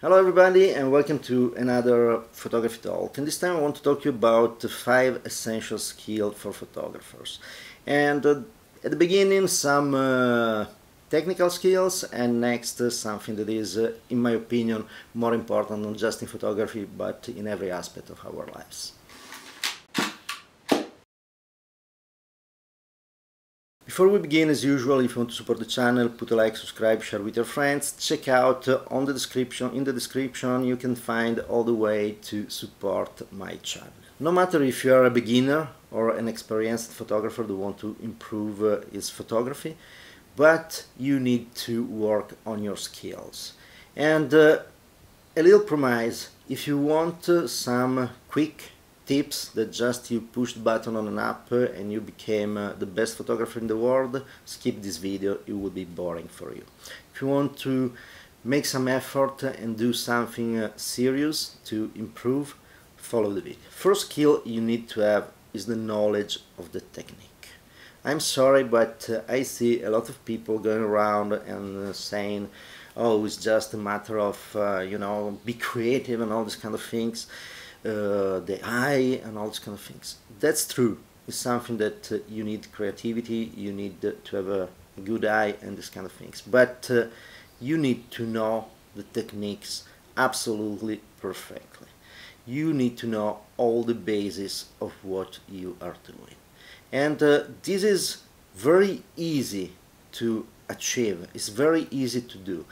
Hello everybody and welcome to another photography talk and this time I want to talk to you about the five essential skills for photographers and uh, at the beginning some uh, technical skills and next uh, something that is uh, in my opinion more important not just in photography but in every aspect of our lives. Before we begin, as usual, if you want to support the channel, put a like, subscribe, share with your friends. Check out uh, on the description, in the description, you can find all the way to support my channel. No matter if you are a beginner or an experienced photographer who want to improve uh, his photography, but you need to work on your skills. And uh, a little promise, if you want uh, some quick tips that just you push the button on an app and you became uh, the best photographer in the world, skip this video, it will be boring for you. If you want to make some effort and do something uh, serious to improve, follow the video. First skill you need to have is the knowledge of the technique. I'm sorry, but uh, I see a lot of people going around and uh, saying, oh, it's just a matter of, uh, you know, be creative and all these kind of things uh, the eye and all these kind of things. That's true. It's something that uh, you need creativity, you need uh, to have a good eye and these kind of things. But uh, you need to know the techniques absolutely perfectly. You need to know all the basis of what you are doing. And uh, this is very easy to achieve. It's very easy to do.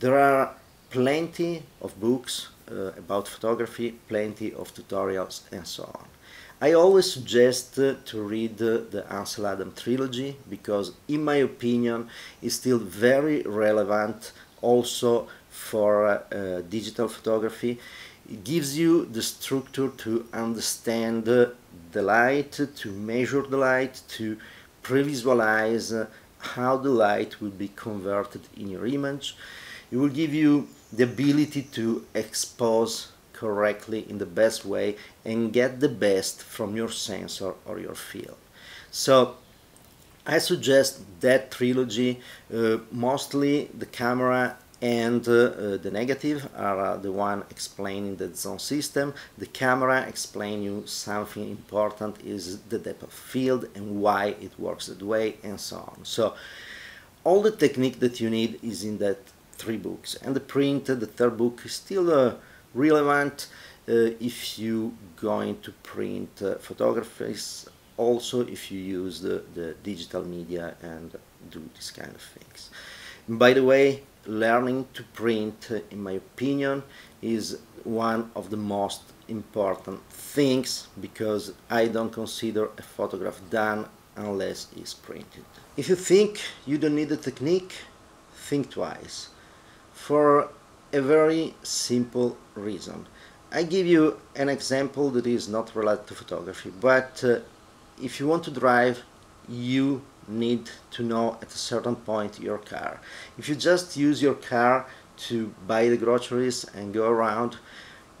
There are plenty of books uh, about photography, plenty of tutorials and so on. I always suggest uh, to read uh, the Ansel Adam trilogy because in my opinion it's still very relevant also for uh, digital photography. It gives you the structure to understand the light, to measure the light, to pre-visualize how the light will be converted in your image. It will give you the ability to expose correctly in the best way and get the best from your sensor or your field. So I suggest that trilogy, uh, mostly the camera and uh, uh, the negative are uh, the one explaining the zone system. The camera explain you something important is the depth of field and why it works that way and so on. So all the technique that you need is in that three books. And the print the third book is still uh, relevant uh, if you going to print uh, photographies also if you use the, the digital media and do this kind of things. By the way learning to print uh, in my opinion is one of the most important things because I don't consider a photograph done unless it's printed. If you think you don't need the technique, think twice for a very simple reason. I give you an example that is not related to photography, but uh, if you want to drive, you need to know at a certain point your car. If you just use your car to buy the groceries and go around,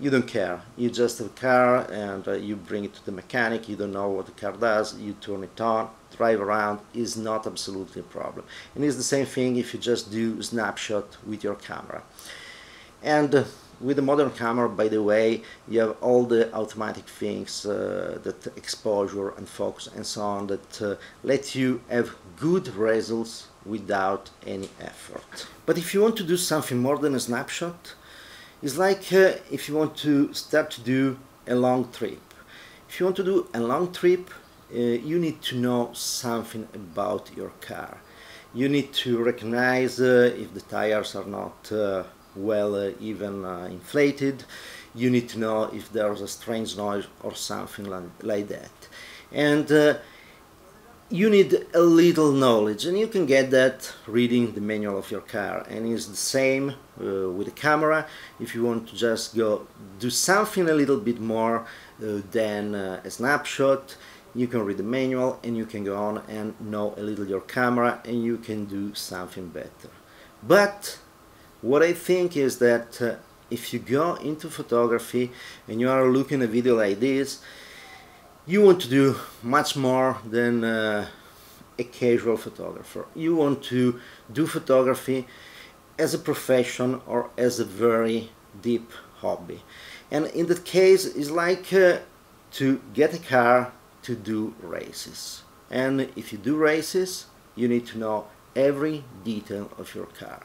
you don't care. You just have a car and uh, you bring it to the mechanic, you don't know what the car does, you turn it on, drive around is not absolutely a problem. And it's the same thing if you just do snapshot with your camera. And uh, with the modern camera, by the way, you have all the automatic things uh, that exposure and focus and so on that uh, let you have good results without any effort. But if you want to do something more than a snapshot, it's like uh, if you want to start to do a long trip. If you want to do a long trip, uh, you need to know something about your car. You need to recognize uh, if the tires are not uh, well uh, even uh, inflated. You need to know if there's a strange noise or something like, like that. And you need a little knowledge and you can get that reading the manual of your car. And it's the same uh, with the camera. If you want to just go do something a little bit more uh, than uh, a snapshot you can read the manual and you can go on and know a little your camera and you can do something better. But what I think is that uh, if you go into photography and you are looking a video like this you want to do much more than uh, a casual photographer. You want to do photography as a profession or as a very deep hobby. And in that case, it's like uh, to get a car to do races. And if you do races, you need to know every detail of your car.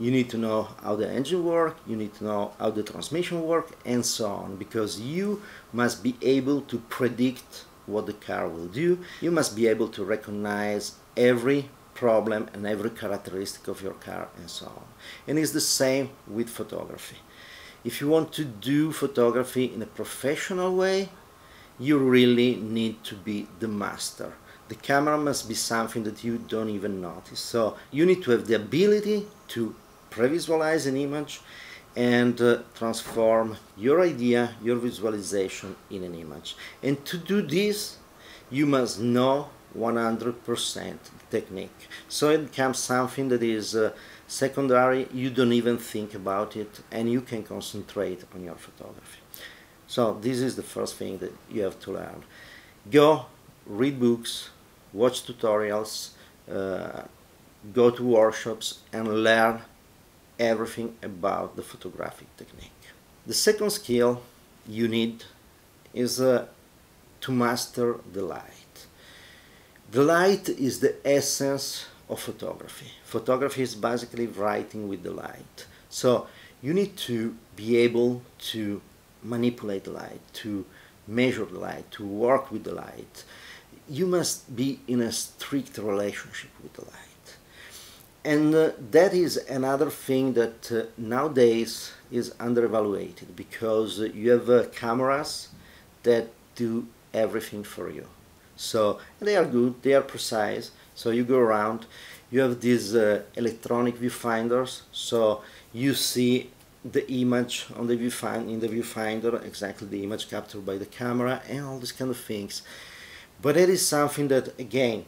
You need to know how the engine works, you need to know how the transmission works, and so on, because you must be able to predict what the car will do. You must be able to recognize every problem and every characteristic of your car and so on. And it's the same with photography. If you want to do photography in a professional way, you really need to be the master. The camera must be something that you don't even notice. So you need to have the ability to pre-visualize an image and uh, transform your idea, your visualization in an image. And to do this, you must know 100% the technique. So it becomes something that is uh, secondary, you don't even think about it, and you can concentrate on your photography. So this is the first thing that you have to learn. Go, read books, watch tutorials, uh, go to workshops, and learn everything about the photographic technique. The second skill you need is uh, to master the light. The light is the essence of photography. Photography is basically writing with the light. So you need to be able to manipulate the light, to measure the light, to work with the light. You must be in a strict relationship with the light. And uh, that is another thing that uh, nowadays is underevaluated because you have uh, cameras that do everything for you. So they are good, they are precise. So you go around, you have these uh, electronic viewfinders, so you see the image on the viewfinder in the viewfinder, exactly the image captured by the camera, and all these kind of things. But it is something that again,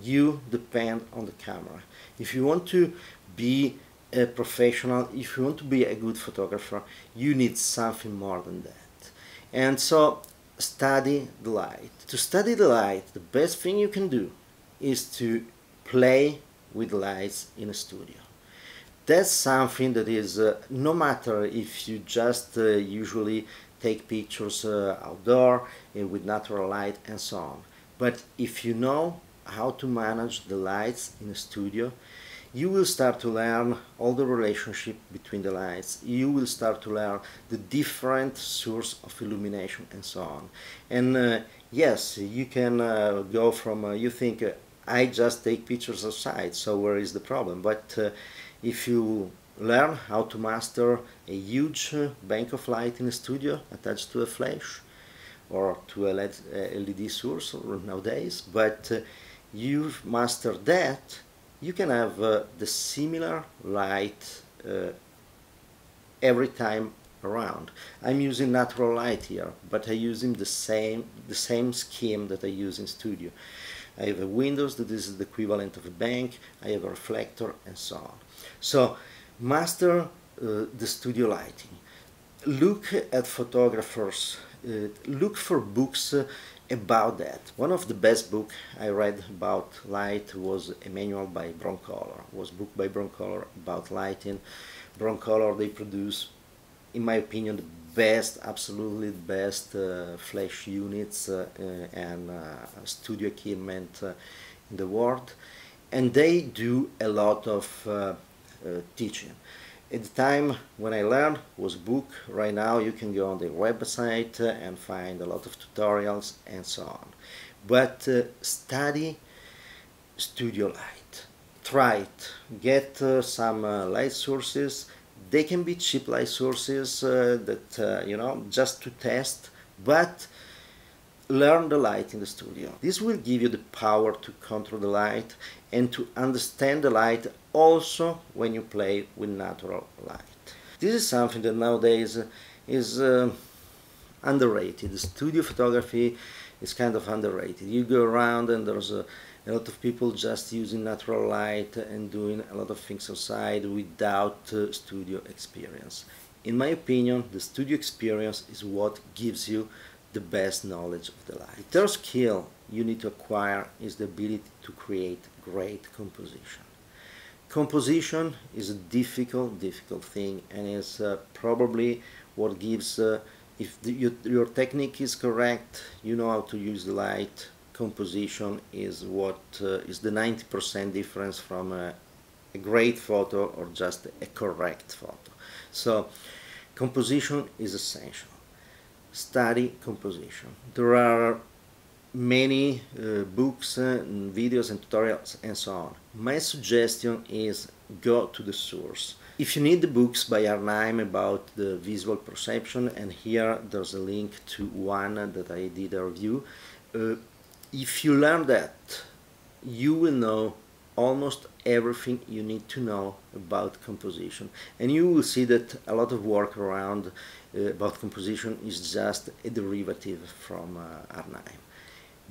you depend on the camera. If you want to be a professional, if you want to be a good photographer, you need something more than that. And so study the light. To study the light, the best thing you can do is to play with lights in a studio. That's something that is, uh, no matter if you just uh, usually take pictures uh, outdoor uh, with natural light and so on. But if you know how to manage the lights in a studio, you will start to learn all the relationship between the lights. You will start to learn the different source of illumination and so on. And uh, yes, you can uh, go from, uh, you think, uh, I just take pictures outside, so where is the problem? But uh, if you learn how to master a huge uh, bank of light in a studio attached to a flash or to a LED, LED source nowadays, but you've mastered that, you can have uh, the similar light uh, every time around. I'm using natural light here, but I'm using the same, the same scheme that I use in studio. I have a windows that is the equivalent of a bank, I have a reflector and so on. So master uh, the studio lighting. Look at photographers, uh, look for books uh, about that. One of the best book I read about light was a manual by Broncolor. Was book by Broncolor about lighting. Broncolor they produce, in my opinion, the best, absolutely the best uh, flash units uh, uh, and uh, studio equipment uh, in the world, and they do a lot of uh, teaching. At the time when I learned was book. Right now you can go on the website and find a lot of tutorials and so on. But uh, study studio light. Try it. Get uh, some uh, light sources. They can be cheap light sources uh, that, uh, you know, just to test. But learn the light in the studio. This will give you the power to control the light and to understand the light also when you play with natural light. This is something that nowadays is uh, underrated. The studio photography is kind of underrated. You go around and there's a, a, lot of people just using natural light and doing a lot of things outside without uh, studio experience. In my opinion, the studio experience is what gives you the best knowledge of the light. The third skill you need to acquire is the ability to create great composition. composition is a difficult, difficult thing, and is uh, probably what gives. Uh, if the, your, your technique is correct, you know how to use the light. Composition is what uh, is the 90% difference from a, a great photo or just a correct photo. So, composition is essential. Study composition. There are many uh, books and videos and tutorials and so on. My suggestion is go to the source. If you need the books by Arnheim about the visual perception and here there's a link to one that I did a review, uh, if you learn that you will know almost everything you need to know about composition and you will see that a lot of work around uh, about composition is just a derivative from uh, Arnheim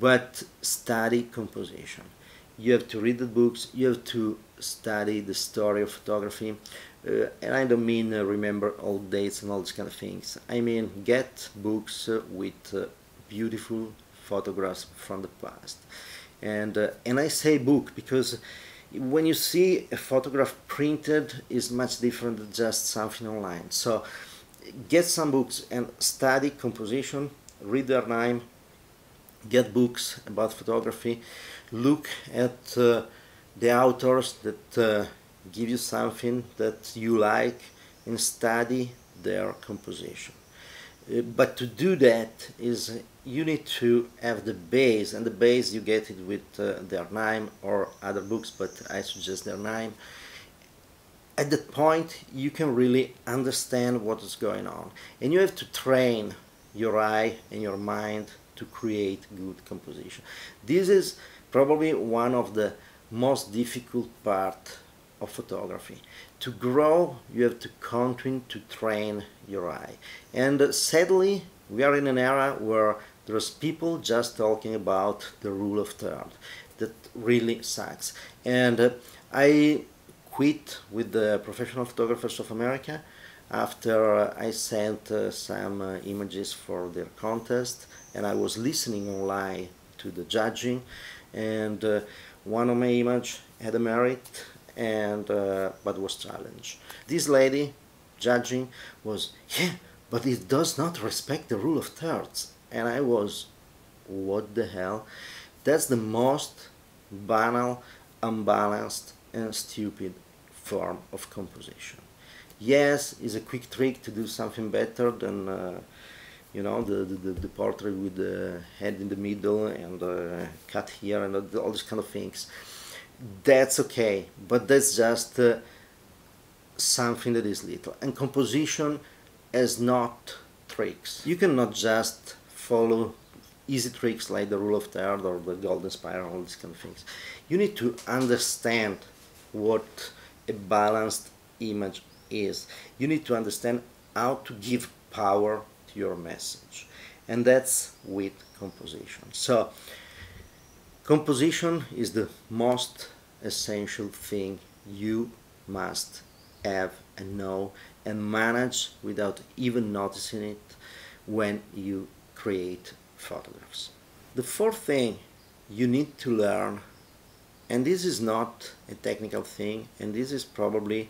but study composition. You have to read the books, you have to study the story of photography, uh, and I don't mean uh, remember all dates and all these kind of things. I mean get books uh, with uh, beautiful photographs from the past. And, uh, and I say book because when you see a photograph printed is much different than just something online. So get some books and study composition, read Arnheim, get books about photography, look at uh, the authors that uh, give you something that you like and study their composition. Uh, but to do that is you need to have the base and the base you get it with uh, Arnheim or other books but I suggest Arnheim. At that point you can really understand what is going on and you have to train your eye and your mind to create good composition. This is probably one of the most difficult part of photography. To grow, you have to continue to train your eye. And uh, sadly, we are in an era where there's people just talking about the rule of third. That really sucks. And uh, I quit with the Professional Photographers of America after uh, I sent uh, some uh, images for their contest and I was listening online to the judging and uh, one of my images had a merit and uh, but was challenged. This lady judging was yeah but it does not respect the rule of thirds. And I was what the hell? That's the most banal unbalanced and stupid form of composition. Yes it's a quick trick to do something better than uh, you know the, the, the portrait with the head in the middle and uh, cut here and all these kind of things that's okay but that's just uh, something that is little. And composition is not tricks. You cannot just follow easy tricks like the rule of third or the golden spiral all these kind of things. You need to understand what a balanced image is. You need to understand how to give power to your message. And that's with composition. So composition is the most essential thing you must have and know and manage without even noticing it when you create photographs. The fourth thing you need to learn and this is not a technical thing and this is probably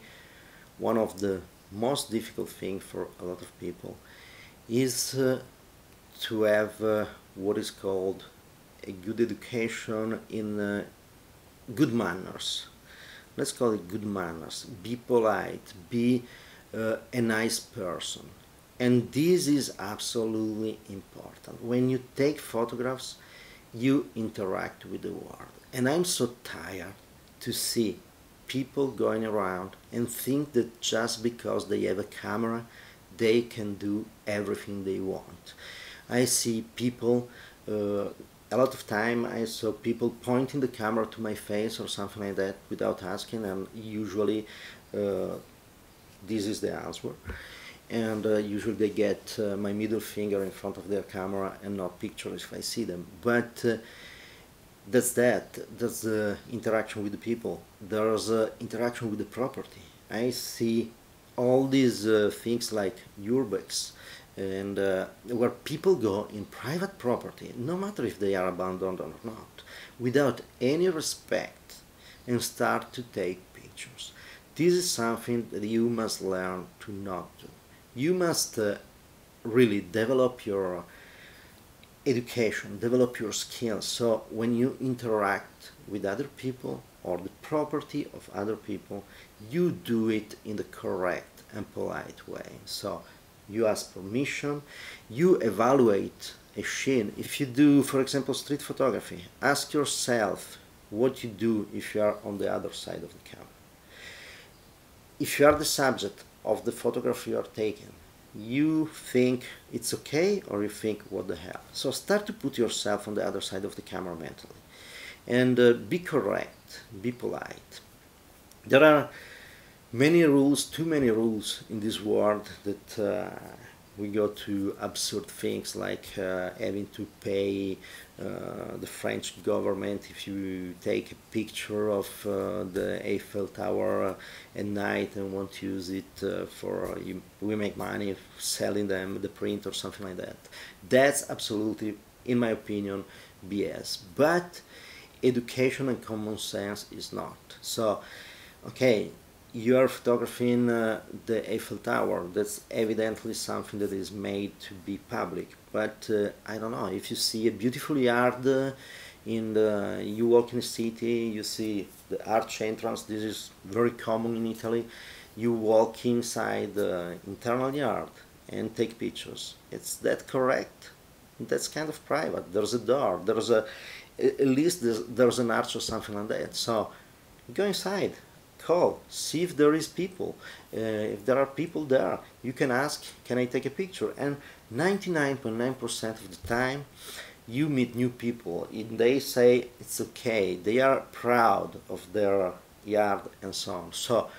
one of the most difficult thing for a lot of people is uh, to have uh, what is called a good education in uh, good manners. Let's call it good manners. Be polite, be uh, a nice person. And this is absolutely important. When you take photographs, you interact with the world. And I'm so tired to see people going around and think that just because they have a camera they can do everything they want. I see people, uh, a lot of time I saw people pointing the camera to my face or something like that without asking and usually uh, this is the answer. And uh, usually they get uh, my middle finger in front of their camera and not pictures if I see them. But uh, that's that. That's the interaction with the people. There's interaction with the property. I see all these uh, things like urbex and uh, where people go in private property, no matter if they are abandoned or not, without any respect and start to take pictures. This is something that you must learn to not do. You must uh, really develop your education, develop your skills. So when you interact with other people or the property of other people, you do it in the correct and polite way. So you ask permission, you evaluate a scene. If you do, for example, street photography, ask yourself what you do if you are on the other side of the camera. If you are the subject of the photograph you are taking, you think it's okay or you think what the hell. So start to put yourself on the other side of the camera mentally and uh, be correct, be polite. There are many rules, too many rules in this world that uh, we go to absurd things like uh, having to pay uh, the French government if you take a picture of uh, the Eiffel Tower at night and want to use it uh, for you, we make money selling them the print or something like that. That's absolutely, in my opinion, BS. But education and common sense is not. So, okay, you are photographing uh, the Eiffel Tower. That's evidently something that is made to be public. But uh, I don't know if you see a beautiful yard uh, in the you walk in the city, you see the arch entrance. This is very common in Italy. You walk inside the internal yard and take pictures. Is that correct? That's kind of private. There's a door. There's a at least there's, there's an arch or something like that. So go inside call, see if there is people. Uh, if there are people there, you can ask, can I take a picture? And 99.9% of the time, you meet new people and they say it's okay. They are proud of their yard and so on. So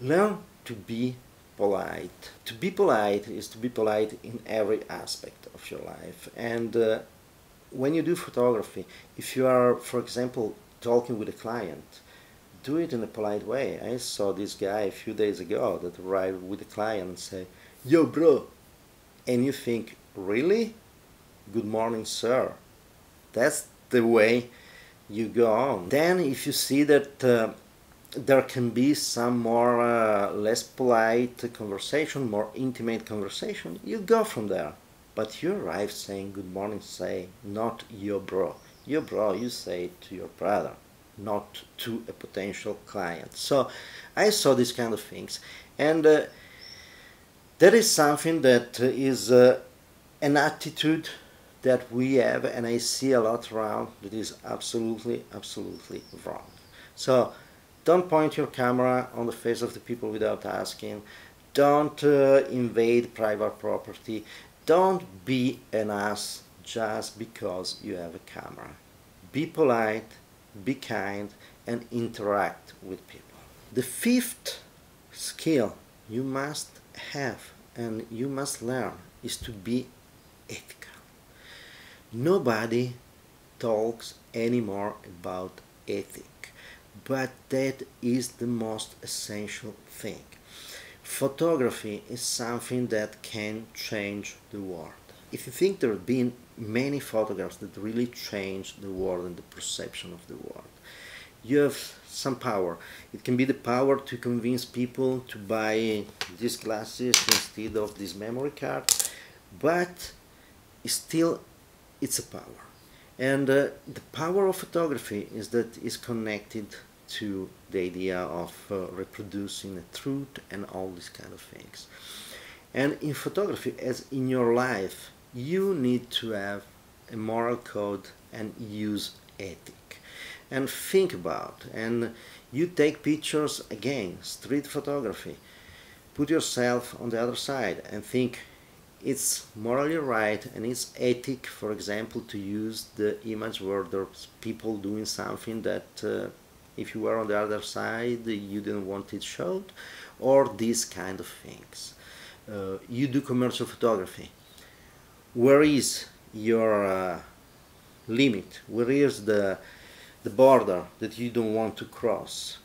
learn to be polite. To be polite is to be polite in every aspect of your life. And uh, when you do photography, if you are, for example, talking with a client, do it in a polite way. I saw this guy a few days ago that arrived with a client and say, Yo, bro. And you think, really? Good morning, sir. That's the way you go on. Then if you see that uh, there can be some more uh, less polite conversation, more intimate conversation, you go from there. But you arrive saying good morning, say not your bro. Your bro, you say to your brother not to a potential client. So I saw these kind of things. And uh, that is something that is uh, an attitude that we have and I see a lot around that is absolutely, absolutely wrong. So don't point your camera on the face of the people without asking. Don't uh, invade private property. Don't be an ass just because you have a camera. Be polite, be kind, and interact with people. The fifth skill you must have and you must learn is to be ethical. Nobody talks anymore about ethic, but that is the most essential thing. Photography is something that can change the world. If you think there have been many photographs that really change the world and the perception of the world. You have some power. It can be the power to convince people to buy these glasses instead of this memory card, but still it's a power. And uh, the power of photography is that it's connected to the idea of uh, reproducing the truth and all these kind of things. And in photography, as in your life, you need to have a moral code and use ethic. And think about and you take pictures again street photography. Put yourself on the other side and think it's morally right and it's ethic for example to use the image where there's people doing something that uh, if you were on the other side you didn't want it showed or these kind of things. Uh, you do commercial photography where is your uh, limit where is the the border that you don't want to cross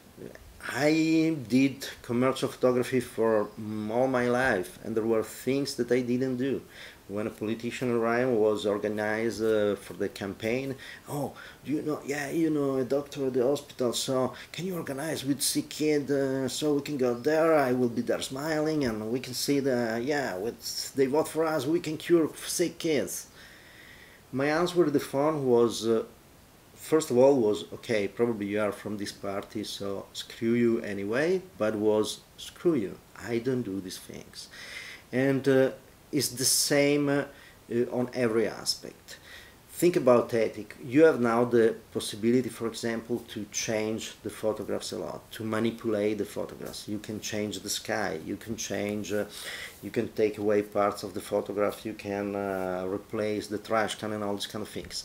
I did commercial photography for all my life, and there were things that I didn't do. When a politician arrived, was organized uh, for the campaign. Oh, you know, yeah, you know, a doctor at the hospital. So can you organize with sick kid uh, so we can go there? I will be there smiling, and we can see the yeah, with they vote for us, we can cure sick kids. My answer to the phone was. Uh, first of all was okay probably you are from this party so screw you anyway but was screw you i don't do these things and it's the same uh, on every aspect. Think about ethic. You have now the possibility for example to change the photographs a lot to manipulate the photographs. You can change the sky. You can change uh, you can take away parts of the photograph. You can uh, replace the trash can and all these kind of things.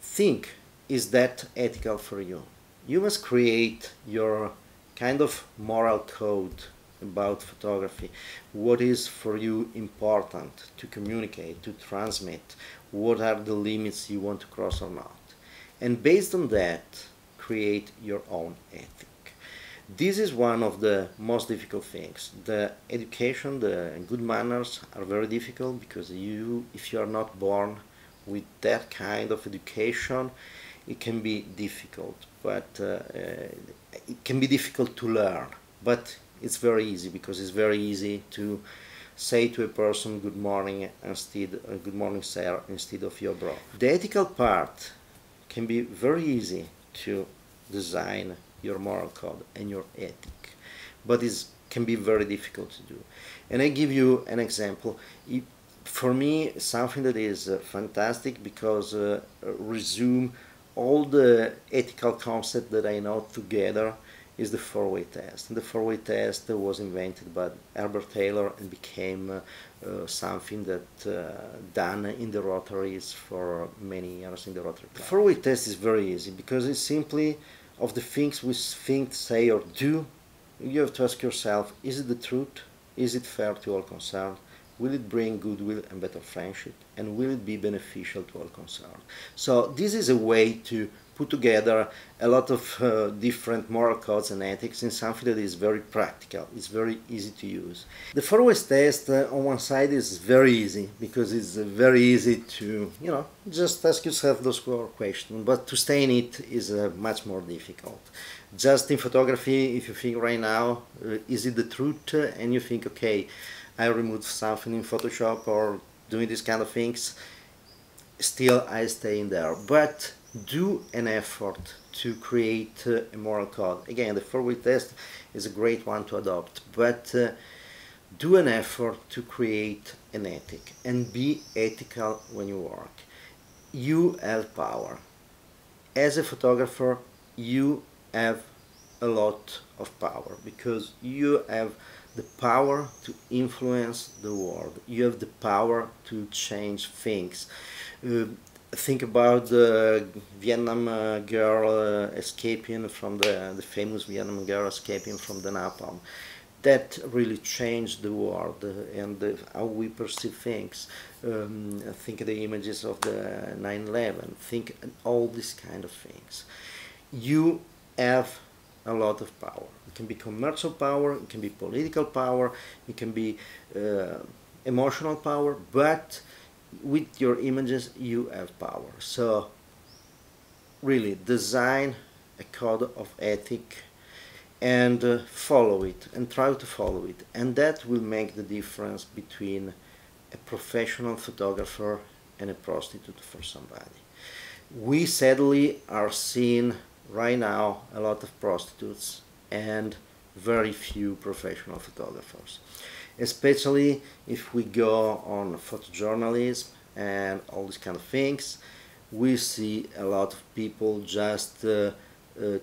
Think is that ethical for you? You must create your kind of moral code about photography. What is for you important to communicate, to transmit? What are the limits you want to cross or not? And based on that, create your own ethic. This is one of the most difficult things. The education, the good manners are very difficult because you, if you are not born with that kind of education, it can be difficult, but uh, uh, it can be difficult to learn. But it's very easy because it's very easy to say to a person good morning instead uh, good morning sir instead of your bro. The ethical part can be very easy to design your moral code and your ethic, but it can be very difficult to do. And I give you an example. It, for me, something that is uh, fantastic because uh, resume all the ethical concepts that I know together is the four-way test. And the four-way test was invented by Herbert Taylor and became uh, something that uh, done in the Rotaries for many years in the Rotary The four-way test is very easy because it's simply of the things we think, say or do, you have to ask yourself, is it the truth? Is it fair to all concerned? Will it bring goodwill and better friendship? And will it be beneficial to all concerned? So this is a way to put together a lot of uh, different moral codes and ethics in something that is very practical. It's very easy to use. The four-ways test uh, on one side is very easy because it's uh, very easy to, you know, just ask yourself those core questions. But to stay in it is uh, much more difficult. Just in photography, if you think right now, uh, is it the truth? and you think, okay, I remove something in Photoshop or doing these kind of things, still I stay in there. But do an effort to create uh, a moral code. Again, the four-way test is a great one to adopt, but uh, do an effort to create an ethic and be ethical when you work. You have power. As a photographer, you have a lot of power because you have the power to influence the world. You have the power to change things. Uh, think about the Vietnam uh, girl uh, escaping from the, the famous Vietnam girl escaping from the napalm. That really changed the world and the, how we perceive things. Um, think of the images of the 9-11. Think all these kind of things. You have a lot of power. It can be commercial power, it can be political power, it can be uh, emotional power, but with your images you have power. So really design a code of ethic and uh, follow it and try to follow it and that will make the difference between a professional photographer and a prostitute for somebody. We sadly are seeing right now a lot of prostitutes and very few professional photographers especially if we go on photojournalism and all these kind of things we see a lot of people just uh, uh,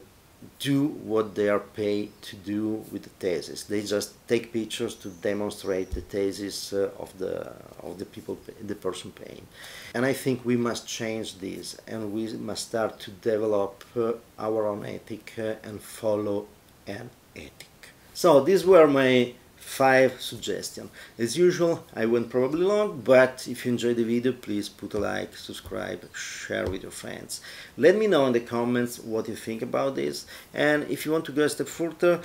do what they are paid to do with the thesis. They just take pictures to demonstrate the thesis uh, of the of the people, the person paying. And I think we must change this, and we must start to develop uh, our own ethic uh, and follow an ethic. So these were my five suggestions. As usual, I went probably long, but if you enjoyed the video, please put a like, subscribe, share with your friends. Let me know in the comments what you think about this, and if you want to go a step further,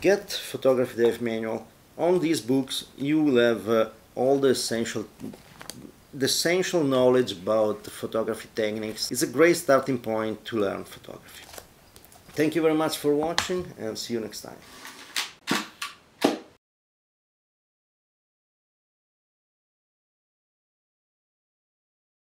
get Photography Dev Manual. On these books, you will have uh, all the essential the essential knowledge about photography techniques is a great starting point to learn photography. Thank you very much for watching and see you next time.